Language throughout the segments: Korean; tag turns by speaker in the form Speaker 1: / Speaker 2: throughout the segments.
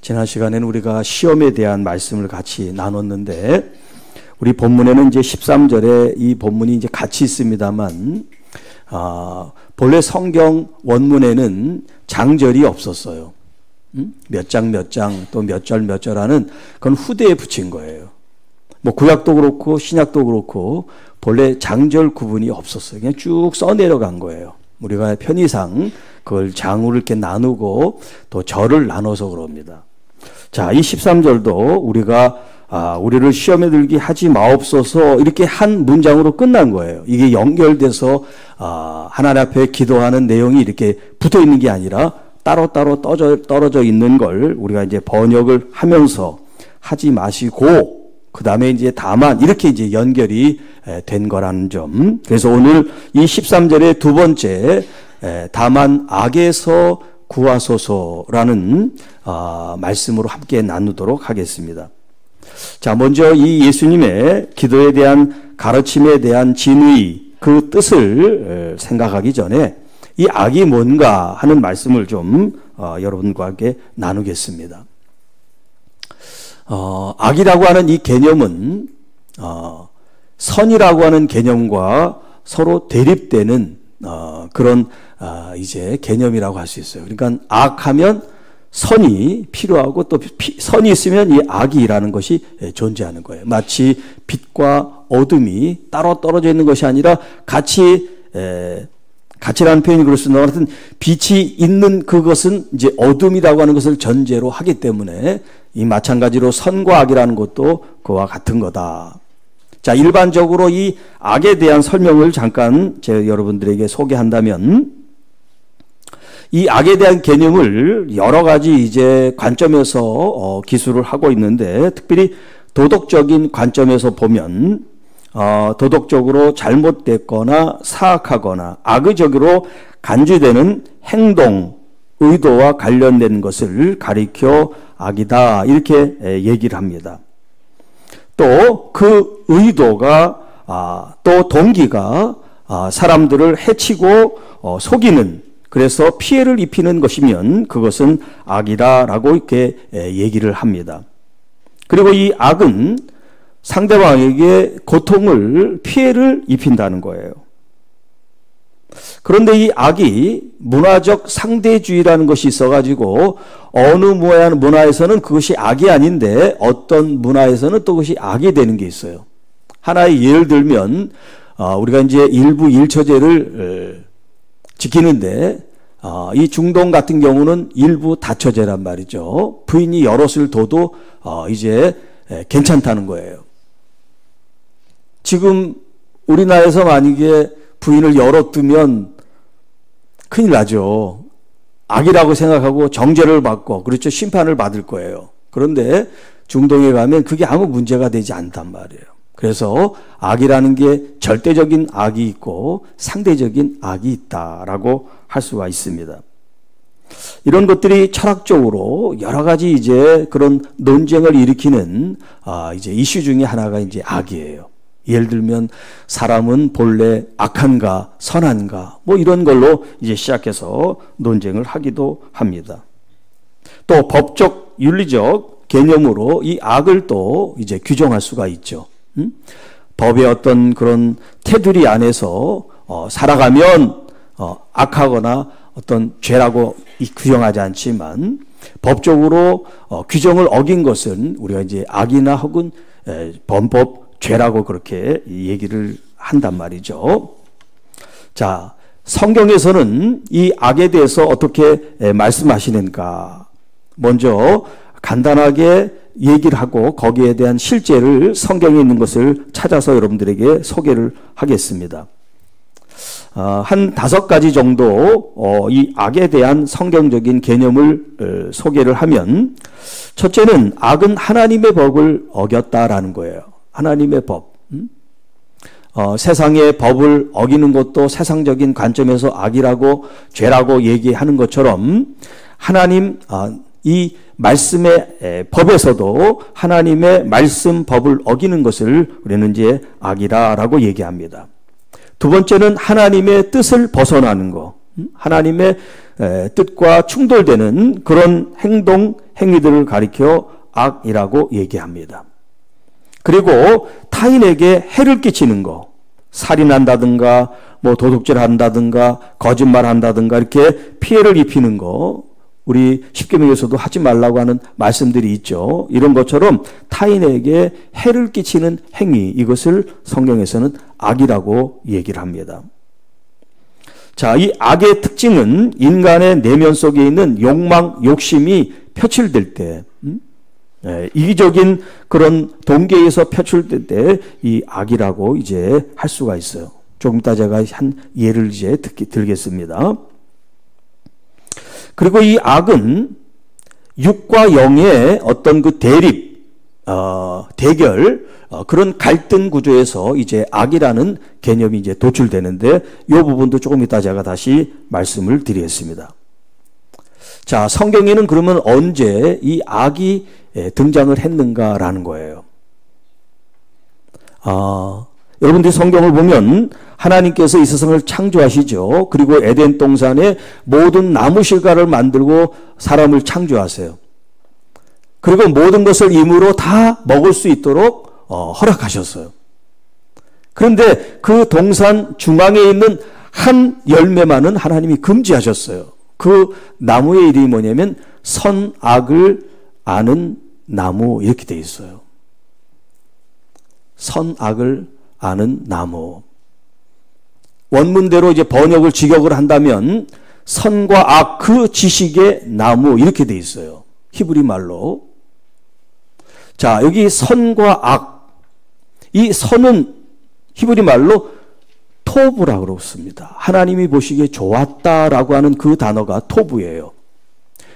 Speaker 1: 지난 시간에는 우리가 시험에 대한 말씀을 같이 나눴는데 우리 본문에는 이제 13절에 이 본문이 이제 같이 있습니다만 아, 본래 성경 원문에는 장절이 없었어요. 음? 몇장 몇 장 또 몇 절 몇 절 하는 그건 후대에 붙인 거예요. 뭐 구약도 그렇고 신약도 그렇고 본래 장절 구분이 없었어요. 그냥 쭉 써 내려간 거예요. 우리가 편의상 그걸 장으로 이렇게 나누고 또 절을 나눠서 그럽니다. 자, 이 13절도 우리가 아, 우리를 시험에 들게 하지 마옵소서 이렇게 한 문장으로 끝난 거예요. 이게 연결돼서 아, 하나님 앞에 기도하는 내용이 이렇게 붙어 있는 게 아니라 따로따로 떨어져, 떨어져 있는 걸 우리가 이제 번역을 하면서 하지 마시고 그 다음에 이제 다만 이렇게 이제 연결이 된 거라는 점. 그래서 오늘 이 13절의 두 번째 다만 악에서 구하소서라는 어, 말씀으로 함께 나누도록 하겠습니다. 자, 먼저 이 예수님의 기도에 대한 가르침에 대한 진의 그 뜻을 생각하기 전에 이 악이 뭔가 하는 말씀을 좀 어, 여러분과 함께 나누겠습니다. 어, 악이라고 하는 이 개념은 어, 선이라고 하는 개념과 서로 대립되는 어, 그런 아, 이제 개념이라고 할 수 있어요. 그러니까 악하면 선이 필요하고 또 피, 선이 있으면 이 악이라는 것이 예, 존재하는 거예요. 마치 빛과 어둠이 따로 떨어져 있는 것이 아니라 같이 에, 같이라는 표현이 있는 하여튼 빛이 있는 그것은 이제 어둠이라고 하는 것을 전제로 하기 때문에 이 마찬가지로 선과 악이라는 것도 그와 같은 거다. 자, 일반적으로 이 악에 대한 설명을 잠깐 제가 여러분들에게 소개한다면 이 악에 대한 개념을 여러 가지 이제 관점에서 어, 기술을 하고 있는데 특별히 도덕적인 관점에서 보면 어, 도덕적으로 잘못됐거나 사악하거나 악의적으로 간주되는 행동, 의도와 관련된 것을 가리켜 악이다 이렇게 얘기를 합니다. 또 그 의도가 아, 또 동기가 아, 사람들을 해치고 어, 속이는 그래서 피해를 입히는 것이면 그것은 악이다라고 이렇게 얘기를 합니다. 그리고 이 악은 상대방에게 고통을, 피해를 입힌다는 거예요. 그런데 이 악이 문화적 상대주의라는 것이 있어가지고 어느 문화에서는 그것이 악이 아닌데 어떤 문화에서는 또 그것이 악이 되는 게 있어요. 하나의 예를 들면 어, 우리가 이제 일부 일처제를 지키는데 어, 이 중동 같은 경우는 일부 다처제란 말이죠. 부인이 여럿을 둬도 어, 이제 에, 괜찮다는 거예요. 지금 우리나라에서 만약에 부인을 열어 두면 큰일 나죠. 악이라고 생각하고 정죄를 받고 그렇죠. 심판을 받을 거예요. 그런데 중동에 가면 그게 아무 문제가 되지 않단 말이에요. 그래서 악이라는 게 절대적인 악이 있고 상대적인 악이 있다라고 할 수가 있습니다. 이런 것들이 철학적으로 여러 가지 이제 그런 논쟁을 일으키는 아 이제 이슈 중에 하나가 이제 악이에요. 예를 들면 사람은 본래 악한가 선한가 뭐 이런 걸로 이제 시작해서 논쟁을 하기도 합니다. 또 법적 윤리적 개념으로 이 악을 또 이제 규정할 수가 있죠. 음? 법의 어떤 그런 테두리 안에서 어, 살아가면 어, 악하거나 어떤 죄라고 규정하지 않지만 법적으로 어, 규정을 어긴 것은 우리가 이제 악이나 혹은 에, 범법 죄라고 그렇게 얘기를 한단 말이죠. 자, 성경에서는 이 악에 대해서 어떻게 에, 말씀하시는가? 먼저 간단하게 얘기를 하고 거기에 대한 실제를 성경에 있는 것을 찾아서 여러분들에게 소개를 하겠습니다. 어, 한 다섯 가지 정도 어, 이 악에 대한 성경적인 개념을 어, 소개를 하면 첫째는 악은 하나님의 법을 어겼다라는 거예요. 하나님의 법. 음? 어, 세상의 법을 어기는 것도 세상적인 관점에서 악이라고 죄라고 얘기하는 것처럼 하나님 아, 이 말씀의 법에서도 하나님의 말씀 법을 어기는 것을 우리는 이제 악이라라고 얘기합니다. 두 번째는 하나님의 뜻을 벗어나는 거. 음? 하나님의 뜻과 충돌되는 그런 행동, 행위들을 가리켜 악이라고 얘기합니다. 그리고 타인에게 해를 끼치는 거, 살인한다든가, 뭐 도둑질 한다든가, 거짓말 한다든가, 이렇게 피해를 입히는 거, 우리 십계명에서도 하지 말라고 하는 말씀들이 있죠. 이런 것처럼 타인에게 해를 끼치는 행위, 이것을 성경에서는 악이라고 얘기를 합니다. 자, 이 악의 특징은 인간의 내면 속에 있는 욕망, 욕심이 표출될 때, 이기적인 그런 동계에서 표출될 때 이 악이라고 이제 할 수가 있어요. 조금 이따 제가 한 예를 이제 듣기, 들겠습니다. 그리고 이 악은 육과 영의 어떤 그 대립, 어, 대결, 어, 그런 갈등 구조에서 이제 악이라는 개념이 이제 도출되는데 이 부분도 조금 이따 제가 다시 말씀을 드리겠습니다. 자, 성경에는 그러면 언제 이 악이 예, 등장을 했는가라는 거예요. 아, 여러분들이 성경을 보면 하나님께서 이 세상을 창조하시죠. 그리고 에덴 동산에 모든 나무 실과를 만들고 사람을 창조하세요. 그리고 모든 것을 임으로 다 먹을 수 있도록 어, 허락하셨어요. 그런데 그 동산 중앙에 있는 한 열매만은 하나님이 금지하셨어요. 그 나무의 이름이 뭐냐면 선악을 아는 나무 이렇게 돼 있어요. 선악을 아는 나무. 원문대로 이제 번역을 직역을 한다면 선과 악 그 지식의 나무 이렇게 돼 있어요. 히브리 말로. 자, 여기 선과 악. 이 선은 히브리 말로 토부라고 그렇습니다. 하나님이 보시기에 좋았다라고 하는 그 단어가 토부예요.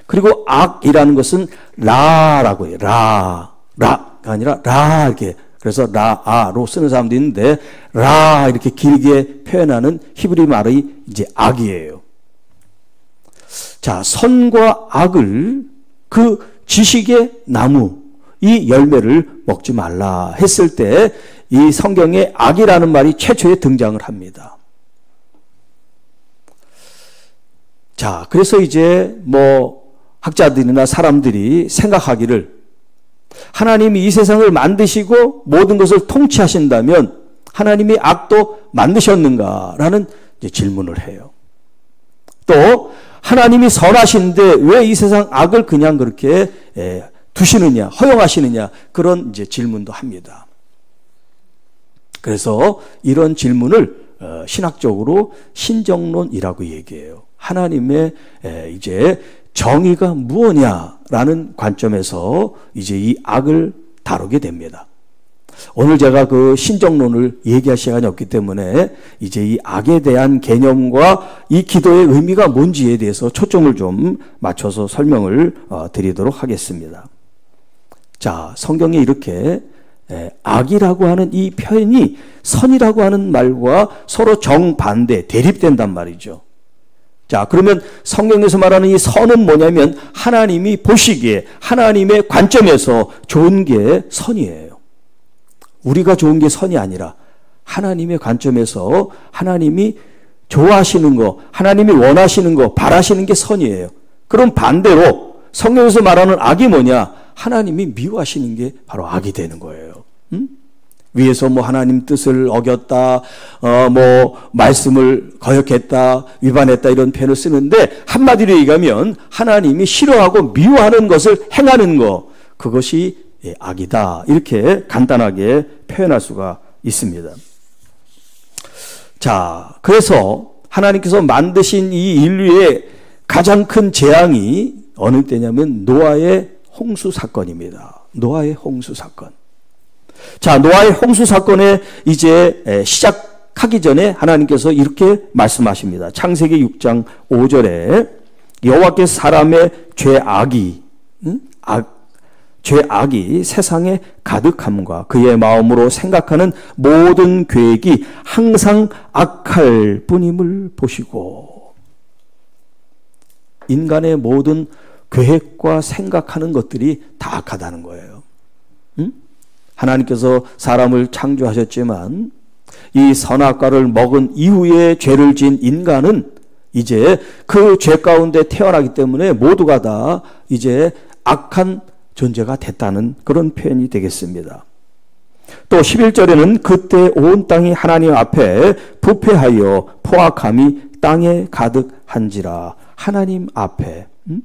Speaker 1: 그리고 악이라는 것은 라라고 해요. 라. 라가 아니라 라 이렇게 그래서 라 아로 쓰는 사람도 있는데 라 이렇게 길게 표현하는 히브리 말의 이제 악이에요. 자, 선과 악을 그 지식의 나무 이 열매를 먹지 말라 했을 때 이 성경에 악이라는 말이 최초에 등장을 합니다. 자, 그래서 이제 뭐 학자들이나 사람들이 생각하기를 하나님이 이 세상을 만드시고 모든 것을 통치하신다면 하나님이 악도 만드셨는가라는 질문을 해요. 또 하나님이 선하신데 왜 이 세상 악을 그냥 그렇게 두시느냐, 허용하시느냐 그런 이제 질문도 합니다. 그래서 이런 질문을 어, 신학적으로 신정론이라고 얘기해요. 하나님의 이제 정의가 무엇냐라는 관점에서 이제 이 악을 다루게 됩니다. 오늘 제가 그 신정론을 얘기할 시간이 없기 때문에 이제 이 악에 대한 개념과 이 기도의 의미가 뭔지에 대해서 초점을 좀 맞춰서 설명을 어, 드리도록 하겠습니다. 자, 성경에 이렇게 악이라고 하는 이 표현이 선이라고 하는 말과 서로 정반대, 대립된단 말이죠. 자, 그러면 성경에서 말하는 이 선은 뭐냐면 하나님이 보시기에 하나님의 관점에서 좋은 게 선이에요. 우리가 좋은 게 선이 아니라 하나님의 관점에서 하나님이 좋아하시는 거, 하나님이 원하시는 거, 바라시는 게 선이에요. 그럼 반대로 성경에서 말하는 악이 뭐냐? 하나님이 미워하시는 게 바로 악이 되는 거예요. 음? 위에서 뭐 하나님 뜻을 어겼다, 어, 뭐, 말씀을 거역했다, 위반했다 이런 표현을 쓰는데 한마디로 얘기하면 하나님이 싫어하고 미워하는 것을 행하는 거, 그것이 예, 악이다. 이렇게 간단하게 표현할 수가 있습니다. 자, 그래서 하나님께서 만드신 이 인류의 가장 큰 재앙이 어느 때냐면 노아의 홍수 사건입니다. 노아의 홍수 사건. 자, 노아의 홍수 사건에 이제 시작하기 전에 하나님께서 이렇게 말씀하십니다. 창세기 6장 5절에 여호와께 사람의 죄악이 응? 악, 죄악이 세상에 가득함과 그의 마음으로 생각하는 모든 계획이 항상 악할 뿐임을 보시고 인간의 모든 계획과 생각하는 것들이 다 악하다는 거예요. 응? 하나님께서 사람을 창조하셨지만 이 선악과를 먹은 이후에 죄를 지은 인간은 이제 그 죄 가운데 태어나기 때문에 모두가 다 이제 악한 존재가 됐다는 그런 표현이 되겠습니다. 또 11절에는 그때 온 땅이 하나님 앞에 부패하여 포악함이 땅에 가득한지라 하나님 앞에 음?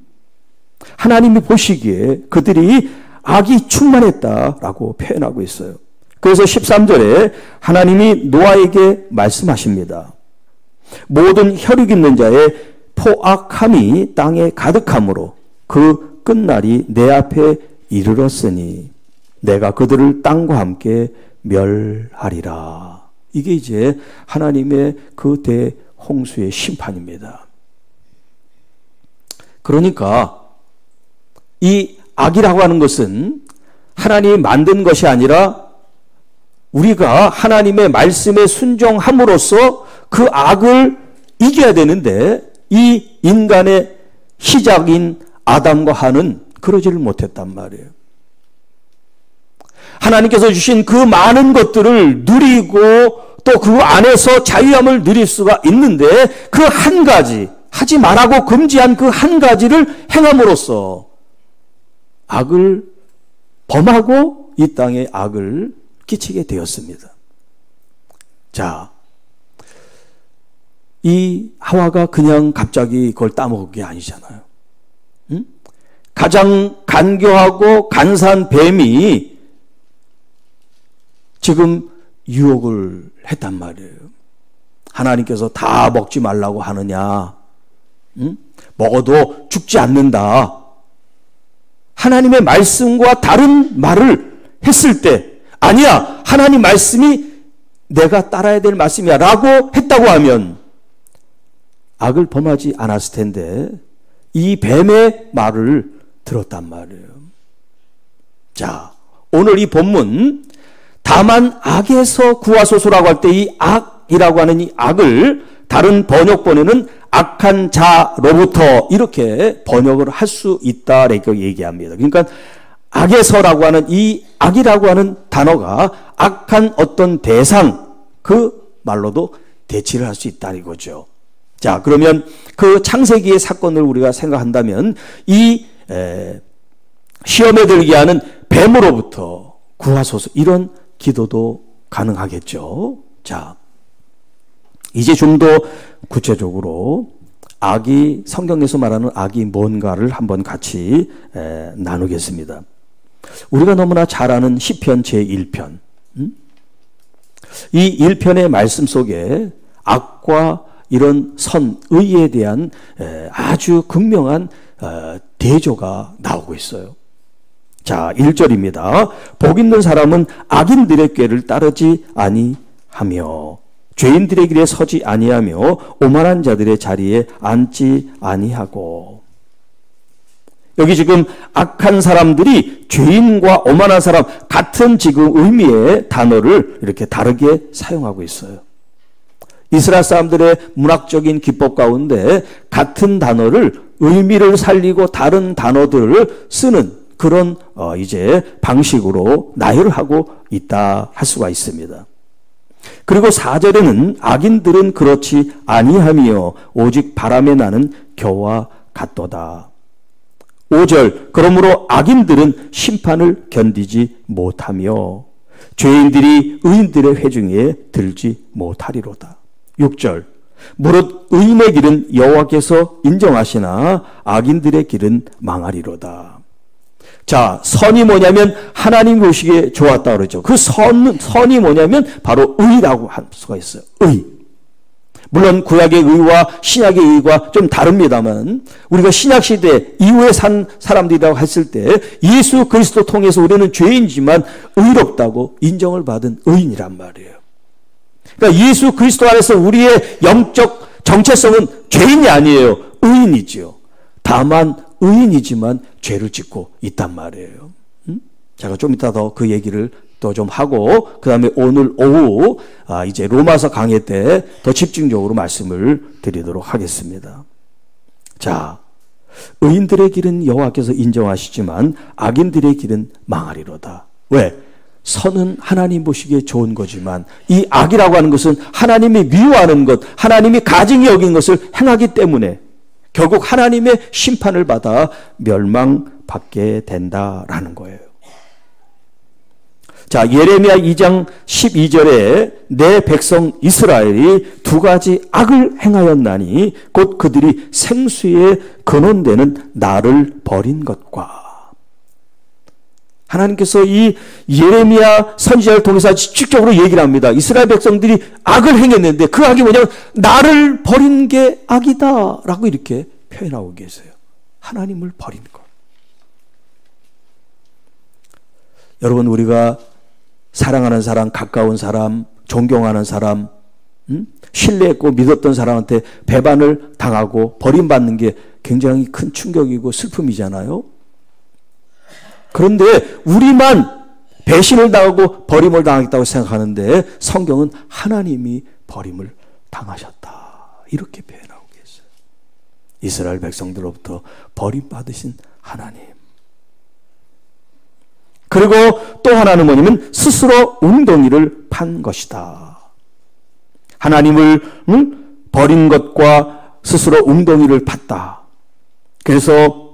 Speaker 1: 하나님이 보시기에 그들이 악이 충만했다라고 표현하고 있어요. 그래서 13절에 하나님이 노아에게 말씀하십니다. 모든 혈육 있는 자의 포악함이 땅에 가득함으로 그 끝날이 내 앞에 이르렀으니 내가 그들을 땅과 함께 멸하리라. 이게 이제 하나님의 그 대홍수의 심판입니다. 그러니까 이 악이라고 하는 것은 하나님이 만든 것이 아니라 우리가 하나님의 말씀에 순종함으로써 그 악을 이겨야 되는데 이 인간의 시작인 아담과 하는 그러지를 못했단 말이에요. 하나님께서 주신 그 많은 것들을 누리고 또 그 안에서 자유함을 누릴 수가 있는데 그 한 가지, 하지 말라고 금지한 그 한 가지를 행함으로써 악을 범하고 이 땅에 악을 끼치게 되었습니다. 자, 이 하와가 그냥 갑자기 그걸 따먹은 게 아니잖아요. 응? 가장 간교하고 간사한 뱀이 지금 유혹을 했단 말이에요. 하나님께서 다 먹지 말라고 하느냐? 응? 먹어도 죽지 않는다. 하나님의 말씀과 다른 말을 했을 때, 아니야, 하나님 말씀이 내가 따라야 될 말씀이야 라고 했다고 하면 악을 범하지 않았을 텐데 이 뱀의 말을 들었단 말이에요. 자, 오늘 이 본문 다만 악에서 구하소서라고 할 때 이 악이라고 하는 이 악을 다른 번역본에는 악한 자로부터 이렇게 번역을 할 수 있다라고 얘기합니다. 그러니까 악에서라고 하는 이 악이라고 하는 단어가 악한 어떤 대상 그 말로도 대치를 할 수 있다는 거죠. 자, 그러면 그 창세기의 사건을 우리가 생각한다면 이 에, 시험에 들게 하는 뱀으로부터 구하소서 이런 기도도 가능하겠죠. 자, 이제 좀 더 구체적으로 악이 성경에서 말하는 악이 뭔가를 한번 같이 에, 나누겠습니다. 우리가 너무나 잘 아는 시편 제1편. 음? 이 1편의 말씀 속에 악과 이런 선, 의에 대한 아주 극명한 어, 대조가 나오고 있어요. 자, 1절입니다. 복 있는 사람은 악인들의 꾀를 따르지 아니하며 죄인들의 길에 서지 아니하며 오만한 자들의 자리에 앉지 아니하고 여기 지금 악한 사람들이 죄인과 오만한 사람 같은 지금 의미의 단어를 이렇게 다르게 사용하고 있어요. 이스라엘 사람들의 문학적인 기법 가운데 같은 단어를 의미를 살리고 다른 단어들을 쓰는 그런 어 이제 방식으로 나열을 하고 있다 할 수가 있습니다. 그리고 4절에는 악인들은 그렇지 아니하며 오직 바람에 나는 겨와 같도다. 5절 그러므로 악인들은 심판을 견디지 못하며 죄인들이 의인들의 회중에 들지 못하리로다. 6절 무릇 의인의 길은 여호와께서 인정하시나 악인들의 길은 망하리로다. 자, 선이 뭐냐면 하나님 보시기에 좋았다 그러죠. 그 선, 선이 뭐냐면 바로 의라고 할 수가 있어요. 의. 물론 구약의 의와 신약의 의가 좀 다릅니다만 우리가 신약 시대 이후에 산 사람들이라고 했을 때 예수 그리스도 통해서 우리는 죄인지만 의롭다고 인정을 받은 의인이란 말이에요. 그러니까 예수 그리스도 안에서 우리의 영적 정체성은 죄인이 아니에요. 의인이지요. 다만 의인이지만 죄를 짓고 있단 말이에요. 음? 제가 좀 이따 더 그 얘기를 또 좀 하고 그 다음에 오늘 오후 아 이제 로마서 강의 때 더 집중적으로 말씀을 드리도록 하겠습니다. 자, 의인들의 길은 여호와께서 인정하시지만 악인들의 길은 망하리로다. 왜? 선은 하나님 보시기에 좋은 거지만 이 악이라고 하는 것은 하나님이 미워하는 것, 하나님이 가증히 여긴 것을 행하기 때문에 결국 하나님의 심판을 받아 멸망받게 된다라는 거예요. 자, 예레미야 2장 12절에 내 백성 이스라엘이 두 가지 악을 행하였나니 곧 그들이 생수에 근원되는 나를 버린 것과 하나님께서 이 예레미야 선지자를 통해서 직접적으로 얘기를 합니다. 이스라엘 백성들이 악을 행했는데 그 악이 뭐냐면 나를 버린 게 악이다 라고 이렇게 표현하고 계세요. 하나님을 버린 것. 여러분 우리가 사랑하는 사람, 가까운 사람, 존경하는 사람, 음? 신뢰했고 믿었던 사람한테 배반을 당하고 버림받는 게 굉장히 큰 충격이고 슬픔이잖아요. 그런데 우리만 배신을 당하고 버림을 당하겠다고 생각하는데 성경은 하나님이 버림을 당하셨다. 이렇게 표현하고 계세요. 이스라엘 백성들로부터 버림받으신 하나님. 그리고 또 하나는 뭐냐면 스스로 웅덩이를 판 것이다. 하나님을 응? 버린 것과 스스로 웅덩이를 팠다. 그래서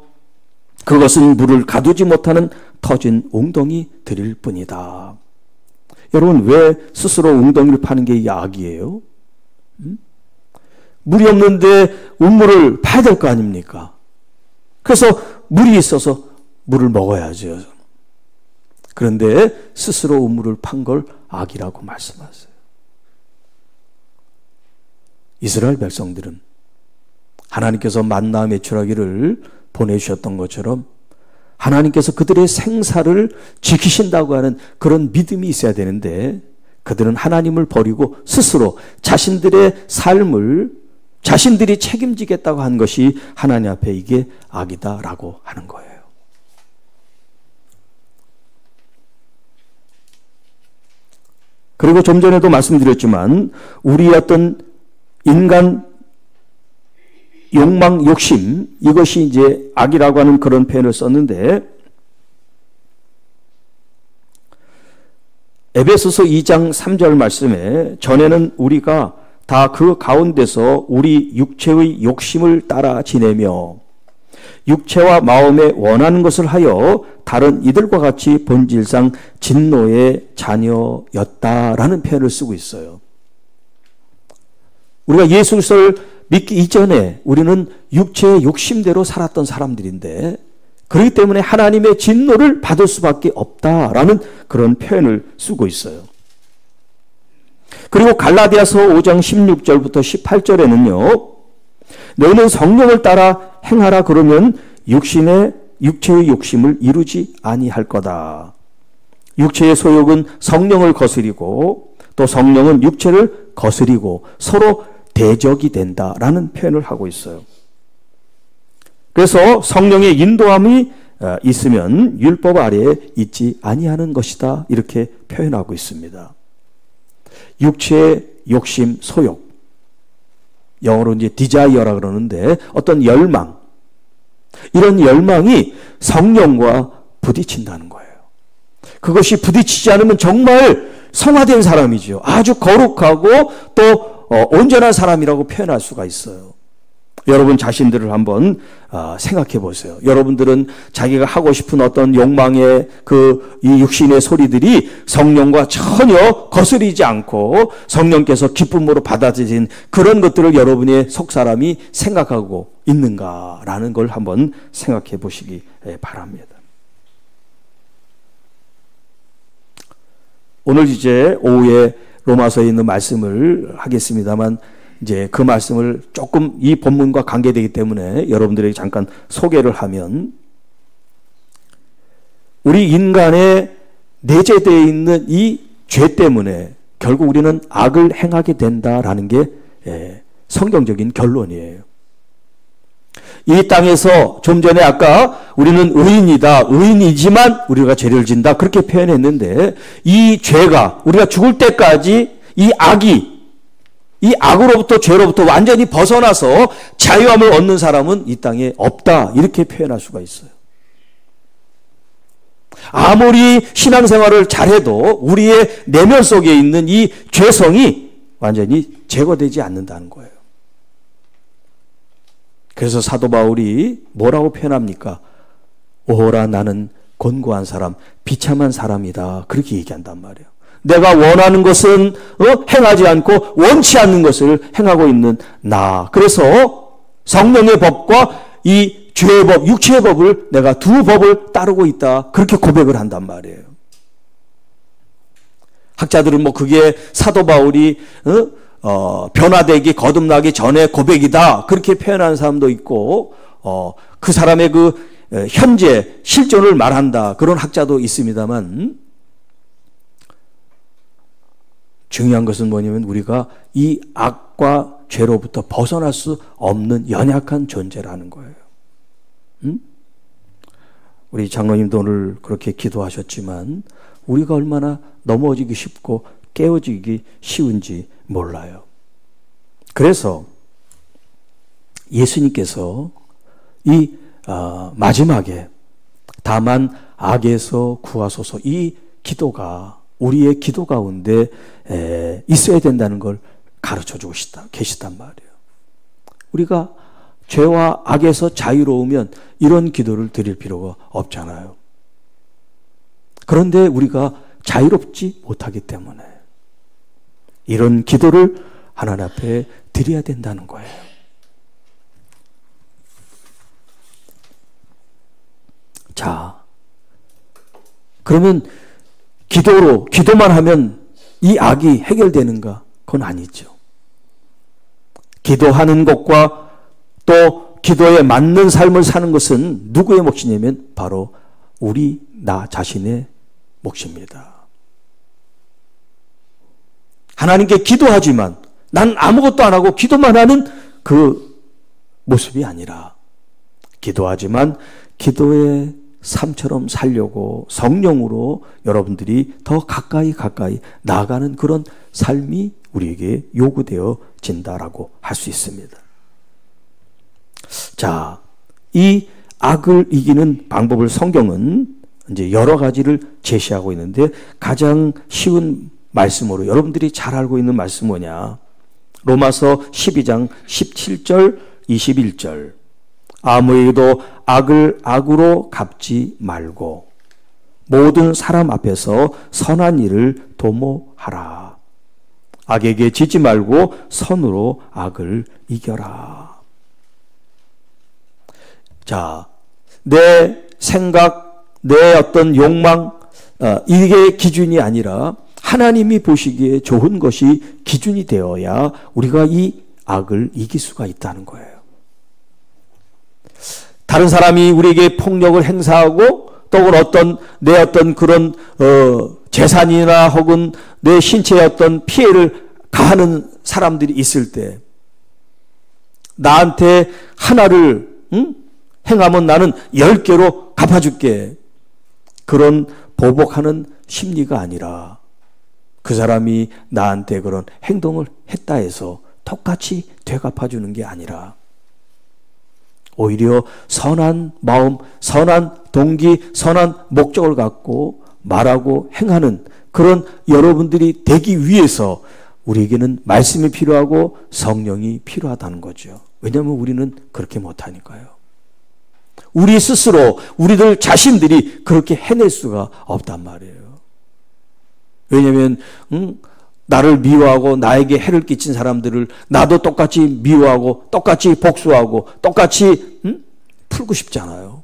Speaker 1: 그것은 물을 가두지 못하는 터진 웅덩이 들일 뿐이다. 여러분 왜 스스로 웅덩이를 파는 게 약이에요? 음? 물이 없는데 우물을 파야 될 거 아닙니까? 그래서 물이 있어서 물을 먹어야죠. 그런데 스스로 우물을 판 걸 악이라고 말씀하세요. 이스라엘 백성들은 하나님께서 만나 매출하기를 보내주셨던 것처럼 하나님께서 그들의 생사를 지키신다고 하는 그런 믿음이 있어야 되는데 그들은 하나님을 버리고 스스로 자신들의 삶을 자신들이 책임지겠다고 한 것이 하나님 앞에 이게 악이다라고 하는 거예요. 그리고 좀 전에도 말씀드렸지만 우리 어떤 인간 욕망, 욕심 이것이 이제 악이라고 하는 그런 표현을 썼는데 에베소서 2장 3절 말씀에 전에는 우리가 다 그 가운데서 우리 육체의 욕심을 따라 지내며 육체와 마음에 원하는 것을 하여 다른 이들과 같이 본질상 진노의 자녀였다라는 표현을 쓰고 있어요. 우리가 예수 그리스도를 믿기 이전에 우리는 육체의 욕심대로 살았던 사람들인데 그렇기 때문에 하나님의 진노를 받을 수밖에 없다라는 그런 표현을 쓰고 있어요. 그리고 갈라디아서 5장 16절부터 18절에는요. 너는 성령을 따라 행하라 그러면 육신의 육체의 욕심을 이루지 아니할 거다. 육체의 소욕은 성령을 거스리고 또 성령은 육체를 거스리고 서로 대적이 된다라는 표현을 하고 있어요. 그래서 성령의 인도함이 어, 있으면 율법 아래에 있지 아니하는 것이다 이렇게 표현하고 있습니다. 육체의 욕심, 소욕 영어로 이제 디자이어라 그러는데 어떤 열망 이런 열망이 성령과 부딪힌다는 거예요. 그것이 부딪히지 않으면 정말 성화된 사람이죠. 아주 거룩하고 또 어, 온전한 사람이라고 표현할 수가 있어요. 여러분 자신들을 한번 어, 생각해 보세요. 여러분들은 자기가 하고 싶은 어떤 욕망의 그 이 육신의 소리들이 성령과 전혀 거스리지 않고 성령께서 기쁨으로 받아들인 그런 것들을 여러분의 속 사람이 생각하고 있는가라는 걸 한번 생각해 보시기 바랍니다. 오늘 이제 오후에 로마서에 있는 말씀을 하겠습니다만 이제 그 말씀을 조금 이 본문과 관계되기 때문에 여러분들에게 잠깐 소개를 하면 우리 인간의 내재되어 있는 이 죄 때문에 결국 우리는 악을 행하게 된다라는 게 예, 성경적인 결론이에요. 이 땅에서 좀 전에 아까 우리는 의인이다. 의인이지만 우리가 죄를 진다. 그렇게 표현했는데 이 죄가 우리가 죽을 때까지 이 악이 이 악으로부터 죄로부터 완전히 벗어나서 자유함을 얻는 사람은 이 땅에 없다. 이렇게 표현할 수가 있어요. 아무리 신앙생활을 잘해도 우리의 내면 속에 있는 이 죄성이 완전히 제거되지 않는다는 거예요. 그래서 사도 바울이 뭐라고 표현합니까? 오호라 나는 권고한 사람, 비참한 사람이다. 그렇게 얘기한단 말이에요. 내가 원하는 것은 어? 행하지 않고 원치 않는 것을 행하고 있는 나. 그래서 성령의 법과 이 죄의 법, 육체의 법을 내가 두 법을 따르고 있다. 그렇게 고백을 한단 말이에요. 학자들은 뭐 그게 사도 바울이 어? 어, 변화되기 거듭나기 전에 고백이다 그렇게 표현하는 사람도 있고 어, 그 사람의 그 현재 실존을 말한다 그런 학자도 있습니다만 중요한 것은 뭐냐면 우리가 이 악과 죄로부터 벗어날 수 없는 연약한 존재라는 거예요. 음? 우리 장로님도 오늘 그렇게 기도하셨지만 우리가 얼마나 넘어지기 쉽고 깨어지기 쉬운지 몰라요. 그래서 예수님께서 이 어, 마지막에 다만 악에서 구하소서 이 기도가 우리의 기도 가운데 에, 있어야 된다는 걸 가르쳐 주고 싶다, 계시단 말이에요. 우리가 죄와 악에서 자유로우면 이런 기도를 드릴 필요가 없잖아요. 그런데 우리가 자유롭지 못하기 때문에 이런 기도를 하나님 앞에 드려야 된다는 거예요. 자, 그러면 기도로, 기도만 하면 이 악이 해결되는가? 그건 아니죠. 기도하는 것과 또 기도에 맞는 삶을 사는 것은 누구의 몫이냐면 바로 우리 나 자신의 몫입니다. 하나님께 기도하지만 난 아무것도 안 하고 기도만 하는 그 모습이 아니라 기도하지만 기도의 삶처럼 살려고 성령으로 여러분들이 더 가까이 가까이 나가는 그런 삶이 우리에게 요구되어진다라고 할 수 있습니다. 자, 이 악을 이기는 방법을 성경은 이제 여러 가지를 제시하고 있는데 가장 쉬운 말씀으로 여러분들이 잘 알고 있는 말씀 뭐냐? 로마서 12장 17절 21절. 아무에게도 악을 악으로 갚지 말고 모든 사람 앞에서 선한 일을 도모하라. 악에게 지지 말고 선으로 악을 이겨라. 자, 내 생각, 내 어떤 욕망, 어, 이게 기준이 아니라 하나님이 보시기에 좋은 것이 기준이 되어야 우리가 이 악을 이길 수가 있다는 거예요. 다른 사람이 우리에게 폭력을 행사하고 또 어떤 내 어떤 그런 어 재산이나 혹은 내 신체에 어떤 피해를 가하는 사람들이 있을 때 나한테 하나를 응? 행하면 나는 열 개로 갚아줄게. 그런 보복하는 심리가 아니라 그 사람이 나한테 그런 행동을 했다 해서 똑같이 되갚아주는 게 아니라 오히려 선한 마음, 선한 동기, 선한 목적을 갖고 말하고 행하는 그런 여러분들이 되기 위해서 우리에게는 말씀이 필요하고 성령이 필요하다는 거죠. 왜냐하면 우리는 그렇게 못하니까요. 우리 스스로, 우리들 자신들이 그렇게 해낼 수가 없단 말이에요. 왜냐하면 음, 나를 미워하고 나에게 해를 끼친 사람들을 나도 똑같이 미워하고 똑같이 복수하고 똑같이 음? 풀고 싶잖아요.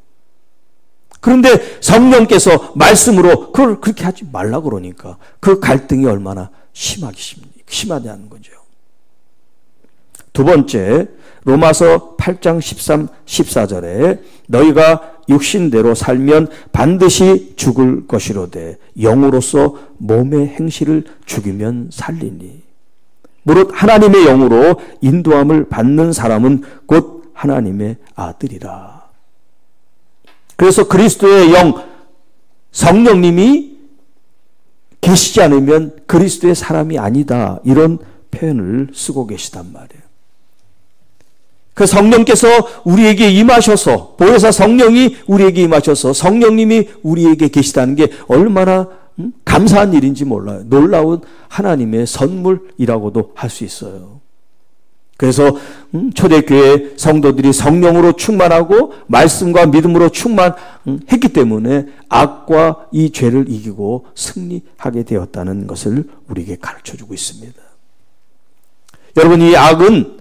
Speaker 1: 그런데 성령께서 말씀으로 그걸 그렇게 하지 말라 그러니까 그 갈등이 얼마나 심하게 심하다는 거죠. 두 번째 로마서 8장 13, 14절에 너희가 육신대로 살면 반드시 죽을 것이로되 영으로서 몸의 행실을 죽이면 살리니 무릇 하나님의 영으로 인도함을 받는 사람은 곧 하나님의 아들이라. 그래서 그리스도의 영 성령님이 계시지 않으면 그리스도의 사람이 아니다. 이런 표현을 쓰고 계시단 말이에요. 그 성령께서 우리에게 임하셔서 보혜사 성령이 우리에게 임하셔서 성령님이 우리에게 계시다는 게 얼마나 음? 감사한 일인지 몰라요. 놀라운 하나님의 선물이라고도 할 수 있어요. 그래서 음, 초대교회 성도들이 성령으로 충만하고 말씀과 믿음으로 충만했기 때문에 악과 이 죄를 이기고 승리하게 되었다는 것을 우리에게 가르쳐 주고 있습니다. 여러분 이 악은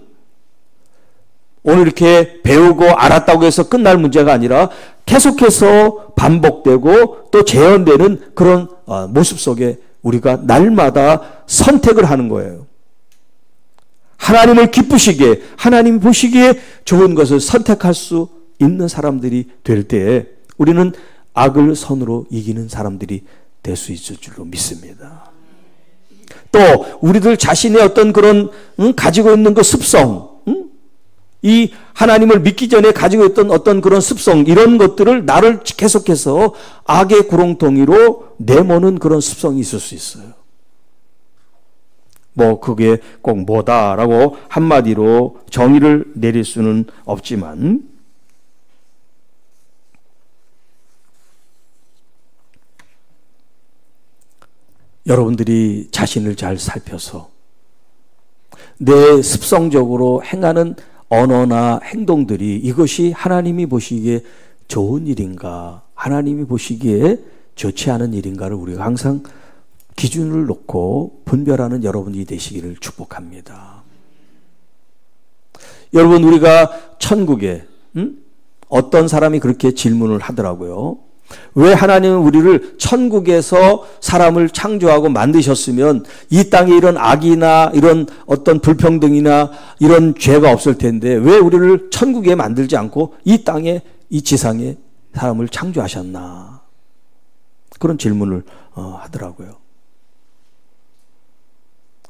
Speaker 1: 오늘 이렇게 배우고 알았다고 해서 끝날 문제가 아니라 계속해서 반복되고 또 재현되는 그런 어, 모습 속에 우리가 날마다 선택을 하는 거예요. 하나님을 기쁘시게, 하나님 보시기에 좋은 것을 선택할 수 있는 사람들이 될 때에 우리는 악을 선으로 이기는 사람들이 될 수 있을 줄로 믿습니다. 또 우리들 자신의 어떤 그런 응? 가지고 있는 그 습성, 이 하나님을 믿기 전에 가지고 있던 어떤 그런 습성, 이런 것들을 나를 계속해서 악의 구렁텅이로 내모는 그런 습성이 있을 수 있어요. 뭐, 그게 꼭 뭐다라고 한마디로 정의를 내릴 수는 없지만, 여러분들이 자신을 잘 살펴서 내 습성적으로 행하는 언어나 행동들이 이것이 하나님이 보시기에 좋은 일인가, 하나님이 보시기에 좋지 않은 일인가를 우리가 항상 기준을 놓고 분별하는 여러분이 되시기를 축복합니다. 여러분, 우리가 천국에, 음? 어떤 사람이 그렇게 질문을 하더라고요. 왜 하나님은 우리를 천국에서 사람을 창조하고 만드셨으면 이 땅에 이런 악이나 이런 어떤 불평등이나 이런 죄가 없을 텐데 왜 우리를 천국에 만들지 않고 이 땅에 이 지상에 사람을 창조하셨나? 그런 질문을 어, 하더라고요.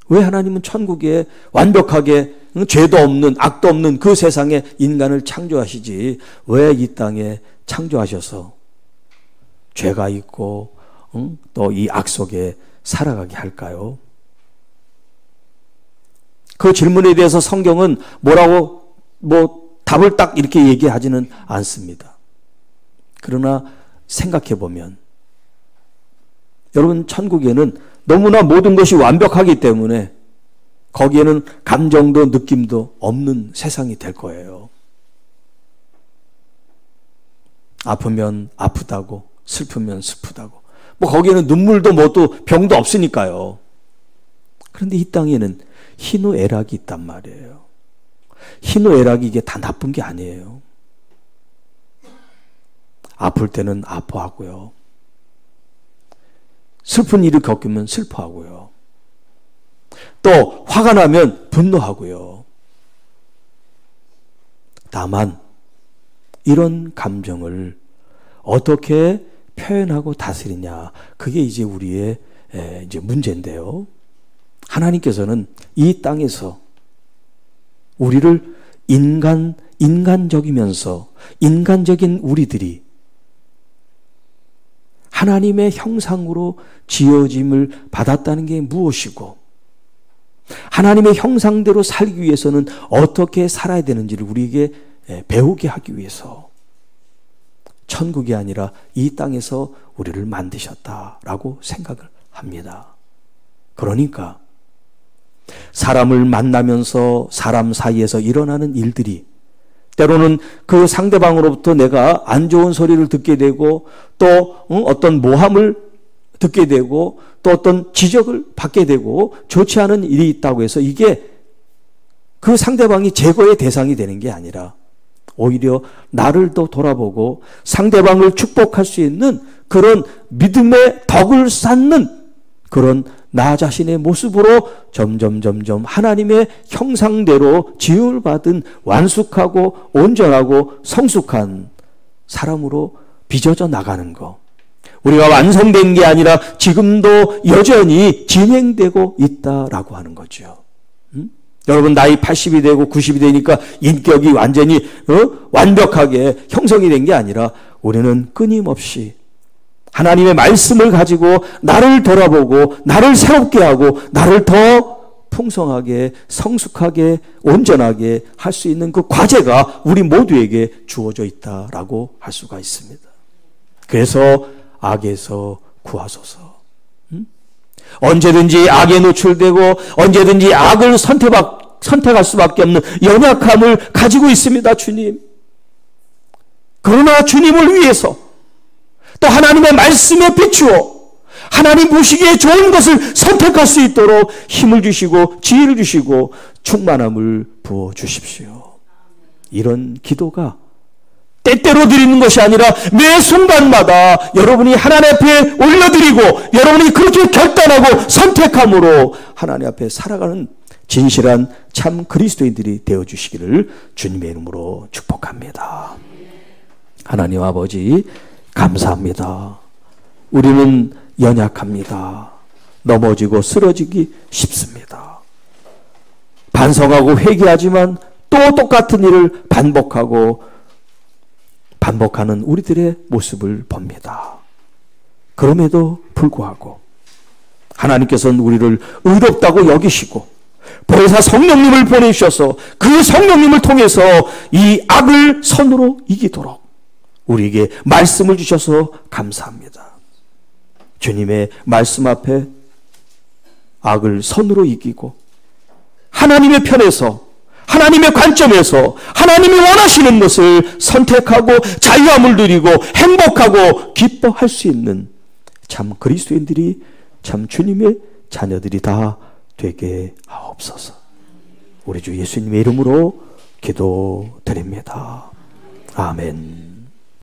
Speaker 1: 왜 하나님은 천국에 완벽하게 죄도 없는 악도 없는 그 세상에 인간을 창조하시지 왜 이 땅에 창조하셔서 죄가 있고 응? 또이 악 속에 살아가게 할까요? 그 질문에 대해서 성경은 뭐라고 뭐 답을 딱 이렇게 얘기하지는 않습니다. 그러나 생각해 보면 여러분 천국에는 너무나 모든 것이 완벽하기 때문에 거기에는 감정도 느낌도 없는 세상이 될 거예요. 아프면 아프다고 슬프면 슬프다고. 뭐 거기에는 눈물도 뭐또 병도 없으니까요. 그런데 이 땅에는 희노애락이 있단 말이에요. 희노애락이 이게 다 나쁜 게 아니에요. 아플 때는 아파하고요. 슬픈 일을 겪으면 슬퍼하고요. 또 화가 나면 분노하고요. 다만 이런 감정을 어떻게 표현하고 다스리냐. 그게 이제 우리의 이제 문제인데요. 하나님께서는 이 땅에서 우리를 인간, 인간적이면서 인간적인 우리들이 하나님의 형상으로 지어짐을 받았다는 게 무엇이고, 하나님의 형상대로 살기 위해서는 어떻게 살아야 되는지를 우리에게 배우게 하기 위해서 천국이 아니라 이 땅에서 우리를 만드셨다라고 생각을 합니다. 그러니까 사람을 만나면서 사람 사이에서 일어나는 일들이 때로는 그 상대방으로부터 내가 안 좋은 소리를 듣게 되고 또 어떤 모함을 듣게 되고 또 어떤 지적을 받게 되고 좋지 않은 일이 있다고 해서 이게 그 상대방이 제거의 대상이 되는 게 아니라 오히려 나를 또 돌아보고 상대방을 축복할 수 있는 그런 믿음의 덕을 쌓는 그런 나 자신의 모습으로 점점 점점 하나님의 형상대로 지을 받은 완숙하고 온전하고 성숙한 사람으로 빚어져 나가는 거. 우리가 완성된 게 아니라 지금도 여전히 진행되고 있다라고 하는 거죠. 여러분 나이 80이 되고 90이 되니까 인격이 완전히 어? 완벽하게 형성이 된 게 아니라 우리는 끊임없이 하나님의 말씀을 가지고 나를 돌아보고 나를 새롭게 하고 나를 더 풍성하게 성숙하게 온전하게 할 수 있는 그 과제가 우리 모두에게 주어져 있다라고 할 수가 있습니다. 그래서 악에서 구하소서. 언제든지 악에 노출되고 언제든지 악을 선택할, 선택할 수밖에 없는 연약함을 가지고 있습니다, 주님. 그러나 주님을 위해서 또 하나님의 말씀에 비추어 하나님 보시기에 좋은 것을 선택할 수 있도록 힘을 주시고 지혜를 주시고 충만함을 부어 주십시오. 이런 기도가 때때로 드리는 것이 아니라 매 순간마다 여러분이 하나님 앞에 올려드리고 여러분이 그렇게 결단하고 선택함으로 하나님 앞에 살아가는 진실한 참 그리스도인들이 되어 주시기를 주님의 이름으로 축복합니다. 하나님 아버지 감사합니다. 우리는 연약합니다. 넘어지고 쓰러지기 쉽습니다. 반성하고 회개하지만 또 똑같은 일을 반복하고 반복하는 우리들의 모습을 봅니다. 그럼에도 불구하고 하나님께서는 우리를 의롭다고 여기시고 보혜사 성령님을 보내주셔서 그 성령님을 통해서 이 악을 선으로 이기도록 우리에게 말씀을 주셔서 감사합니다. 주님의 말씀 앞에 악을 선으로 이기고 하나님의 편에서 하나님의 관점에서 하나님이 원하시는 것을 선택하고 자유함을 누리고 행복하고 기뻐할 수 있는 참 그리스도인들이 참 주님의 자녀들이 다 되게 하옵소서. 우리 주 예수님의 이름으로 기도드립니다. 아멘.